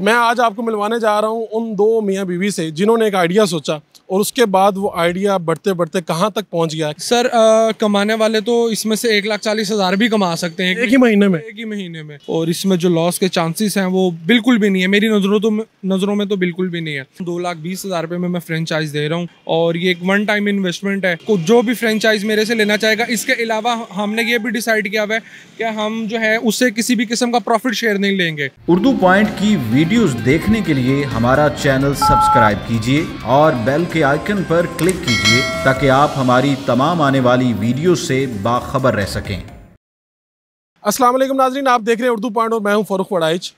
मैं आज आपको मिलवाने जा रहा हूँ उन दो मियाँ बीवी से, जिन्होंने एक आइडिया सोचा। और उसके बाद वो आइडिया बढ़ते बढ़ते कहाँ तक पहुँच गया? सर आ, कमाने वाले तो इसमें से एक लाख चालीस हज़ार भी कमा सकते हैं। एक ही महीने में? एक ही महीने में। और इसमें जो लॉस के चांसेस हैं वो बिल्कुल भी नहीं है। मेरी नज़रों तो नज़रों में तो बिल्कुल भी नहीं है। दो लाख बीस हज़ार रुपए में मैं फ्रेंचाइज दे रहा हूँ और ये एक वन टाइम इन्वेस्टमेंट है जो भी फ्रेंचाइज मेरे से लेना चाहेगा इसके अलावा हमने ये भी डिसाइड किया हुआ है कि हम जो है उससे किसी भी किस्म का प्रॉफिट शेयर नहीं लेंगे। उर्दू पॉइंट की वीडियोस देखने के लिए हमारा चैनल सब्सक्राइब कीजिए और बेल के आइकन पर क्लिक कीजिए ताकि आप हमारी तमाम आने वाली वीडियो से बाखबर रह सकें। अस्सलाम वालेकुम नाजरीन, आप देख रहे हैं उर्दू पॉइंट और मैं हूँ फ़ारूक वड़ाइच।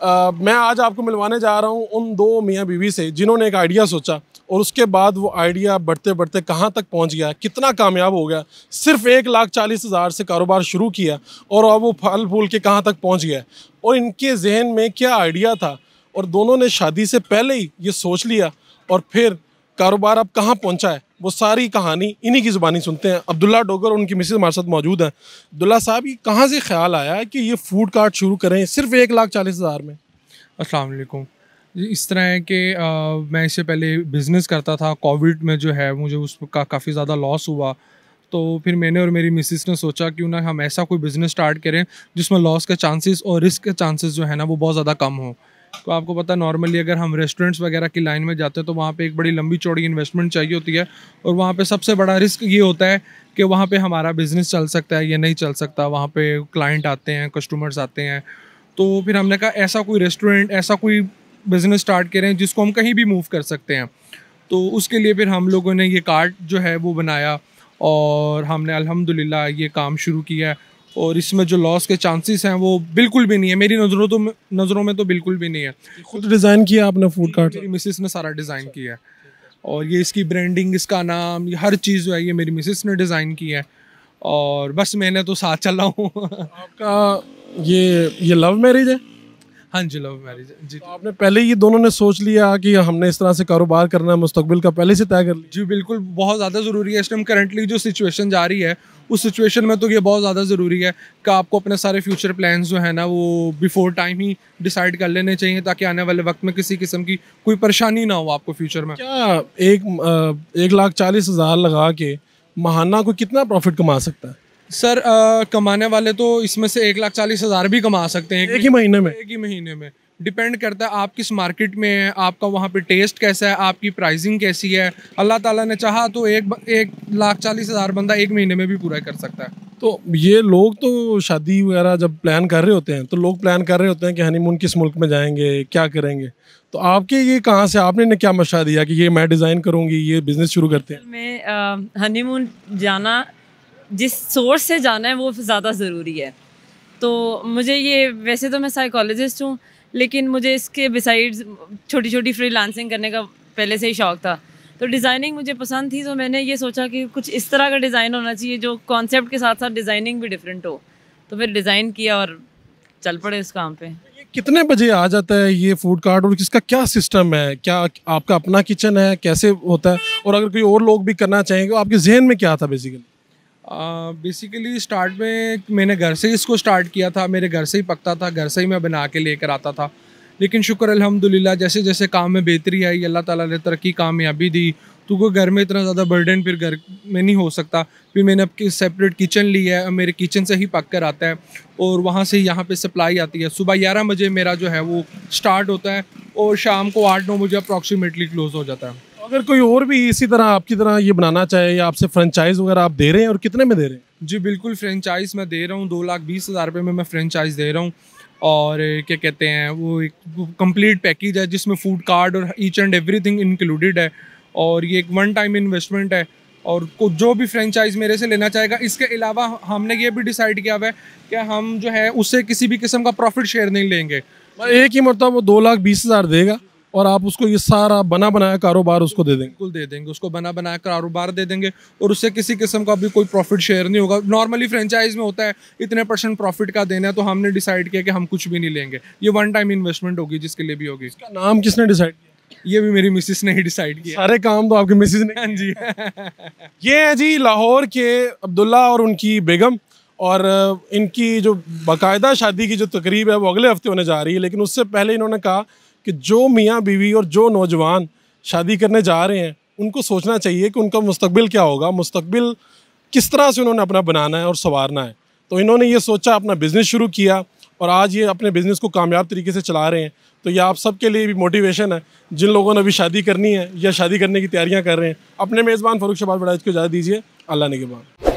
मैं आज आपको मिलवाने जा रहा हूँ उन दो मियाँ बीवी से जिन्होंने एक आइडिया सोचा और उसके बाद वो आइडिया बढ़ते बढ़ते कहाँ तक पहुँच गया, कितना कामयाब हो गया, सिर्फ़ एक लाख चालीस हज़ार से कारोबार शुरू किया और अब वो फल फूल के कहाँ तक पहुँच गया। और इनके जहन में क्या आइडिया था? और दोनों ने शादी से पहले ही ये सोच लिया और फिर कारोबार अब कहाँ पहुँचा है? वो सारी कहानी इन्हीं की ज़ुबानी सुनते हैं। अब्दुल्ला डोगर उनकी मिसेज हमारे साथ मौजूद हैं। अब्दुल्ला साहब, ये कहाँ से ख्याल आया कि ये फ़ूड कार्ट शुरू करें सिर्फ़ एक लाख चालीस हज़ार में? असलकुम इस तरह है कि मैं इससे पहले बिज़नेस करता था कोविड में जो है, मुझे उसका काफ़ी ज़्यादा लॉस हुआ। तो फिर मैंने और मेरी मिसिस ने सोचा, क्यों ना हम ऐसा कोई बिज़नेस स्टार्ट करें, जिसमें लॉस के चांसेस और रिस्क के चांसेस जो है ना, वो बहुत ज़्यादा कम हो। तो आपको पता है नॉर्मली अगर हम रेस्टोरेंट्स वगैरह की लाइन में जाते हैं तो वहाँ पे एक बड़ी लंबी चौड़ी इन्वेस्टमेंट चाहिए होती है। और वहाँ पे सबसे बड़ा रिस्क ये होता है कि वहाँ पे हमारा बिज़नेस चल सकता है या नहीं चल सकता। वहाँ पे क्लाइंट आते हैं कस्टमर्स आते हैं। तो फिर हमने कहा, ऐसा कोई रेस्टोरेंट ऐसा कोई बिज़नेस स्टार्ट करें जिसको हम कहीं भी मूव कर सकते हैं। तो उसके लिए फिर हम लोगों ने ये कार्ड जो है वो बनाया और हमने अल्हम्दुलिल्लाह ये काम शुरू किया और इसमें जो लॉस के चांसेस हैं वो बिल्कुल भी नहीं है। मेरी नज़रों तो नज़रों में तो बिल्कुल भी नहीं है। खुद डिज़ाइन किया आपने फ़ूड कार्ट मेरी मिसिस ने सारा डिज़ाइन किया है। और ये इसकी ब्रांडिंग इसका नाम ये हर चीज़ जो है ये मेरी मिसिस ने डिज़ाइन की है। और बस मैंने तो साथ चला हूँ। आपका ये ये लव मैरिज है? हाँ जी लव मैरिज जी। तो आपने पहले ही दोनों ने सोच लिया कि हमने इस तरह से कारोबार करना है मुस्तकबिल का पहले से तय कर लिया। जी बिल्कुल। बहुत ज़्यादा ज़रूरी है। इस टाइम करंटली जो सिचुएशन जा रही है उस सिचुएशन में तो ये बहुत ज़्यादा ज़रूरी है कि आपको अपने सारे फ्यूचर प्लान जो है ना वो बिफोर टाइम ही डिसाइड कर लेने चाहिए ताकि आने वाले वक्त में किसी किस्म की कोई परेशानी ना हो आपको फ्यूचर में। क्या एक एक लाख चालीस हज़ार लगा के महाना को कितना प्रॉफिट कमा सकता है? सर आ, कमाने वाले तो इसमें से एक लाख चालीस हज़ार भी कमा सकते हैं। एक ही महीने में? एक ही महीने में। डिपेंड करता है आप किस मार्केट में है आपका वहाँ पे टेस्ट कैसा है आपकी प्राइसिंग कैसी है। अल्लाह ताला ने चाहा तो एक एक लाख चालीस हज़ार बंदा एक महीने में भी पूरा कर सकता है। तो ये लोग तो शादी वगैरह जब प्लान कर रहे होते हैं तो लोग प्लान कर रहे होते हैं कि हनीमून किस मुल्क में जाएँगे क्या करेंगे। तो आपके ये कहाँ से आपने ने क्या मशा दिया कि ये मैं डिज़ाइन करूँगी ये बिज़नेस शुरू करते हैं? मैं हनीमून जाना जिस सोर्स से जाना है वो ज़्यादा ज़रूरी है। तो मुझे ये वैसे तो मैं साइकोलॉजिस्ट हूँ लेकिन मुझे इसके बिसाइड्स छोटी छोटी फ्री लांसिंग करने का पहले से ही शौक था। तो डिज़ाइनिंग मुझे पसंद थी तो मैंने ये सोचा कि कुछ इस तरह का डिज़ाइन होना चाहिए जो कॉन्सेप्ट के साथ साथ डिज़ाइनिंग भी डिफरेंट हो। तो फिर डिज़ाइन किया और चल पड़े उस काम पे। कितने बजे आ जाता है ये फ़ूड कार्ट और किसका क्या सिस्टम है? क्या आपका अपना किचन है? कैसे होता है? और अगर कोई और लोग भी करना चाहेंगे तो आपके जहन में क्या था बेसिकली बेसिकली स्टार्ट में मैंने घर से ही इसको स्टार्ट किया था, मेरे घर से ही पकता था, घर से ही मैं बना के लेकर आता था। लेकिन शुक्र अल्हम्दुलिल्लाह, जैसे जैसे काम में बेहतरी आई, अल्लाह ताला ने तरक्की कामयाबी दी तो को घर में इतना ज़्यादा बर्डन फिर घर में नहीं हो सकता। फिर मैंने अब सेपरेट किचन ली है मेरे किचन से ही पक कर आता है और वहाँ से यहाँ पे सप्लाई आती है। सुबह ग्यारह बजे मेरा जो है वो स्टार्ट होता है और शाम को आठ नौ बजे अप्रॉक्सीमेटली क्लोज हो जाता है। अगर कोई और भी इसी तरह आपकी तरह ये बनाना चाहे या आपसे फ्रेंचाइज वगैरह आप दे रहे हैं और कितने में दे रहे हैं? जी बिल्कुल फ्रेंचाइज मैं दे रहा हूँ। दो लाख बीस हज़ार रुपये में मैं फ्रेंचाइज दे रहा हूँ। और क्या कहते हैं वो एक कंप्लीट पैकेज है जिसमें फ़ूड कार्ड और ईच एंड एवरीथिंग इंक्लूडेड है। और ये एक वन टाइम इन्वेस्टमेंट है। और जो भी फ्रेंचाइज मेरे से लेना चाहेगा इसके अलावा हमने ये भी डिसाइड किया हुआ है कि हम जो है उससे किसी भी किस्म का प्रॉफिट शेयर नहीं लेंगे। एक ही मतलब वो दो लाख बीस हज़ार देगा। और आप उसको ये सारा बना बनाया कारोबार उसको दे देंगे। बिल्कुल दे देंगे उसको बना बनाया कारोबार दे देंगे और उससे किसी किस्म का भी कोई प्रॉफिट शेयर नहीं होगा। नॉर्मली फ्रेंचाइज में होता है इतने परसेंट प्रॉफिट का देना है तो हमने डिसाइड किया कि हम कुछ भी नहीं लेंगे। ये वन टाइम इन्वेस्टमेंट होगी जिसके लिए भी होगी। इसका नाम किसने डिसाइड किया? ये भी मेरी मिसिस ने ही डिसाइड किया। सारे काम तो आपकी मिसिस ने हाँ जी। ये है जी लाहौर के अब्दुल्ला और उनकी बेगम और इनकी जो बाकायदा शादी की जो तकरीब है वो अगले हफ़्ते होने जा रही है लेकिन उससे पहले इन्होंने कहा कि जो मियाँ बीवी और जो नौजवान शादी करने जा रहे हैं, उनको सोचना चाहिए कि उनका मुस्तबिल क्या होगा मुस्तबिल किस तरह से उन्होंने अपना बनाना है और संवारना है। तो इन्होंने ये सोचा, अपना बिज़नेस शुरू किया और आज ये अपने बिज़नेस को कामयाब तरीके से चला रहे हैं। तो ये आप सबके लिए भी मोटिवेशन है, जिन लोगों ने अभी शादी करनी है या शादी करने की तैयारियाँ कर रहे हैं, अपने मेज़बान फ़रूख शबाज बड़ाइज को इजाज़त दीजिए। अल्लाह ने के बाद।